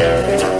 Yeah.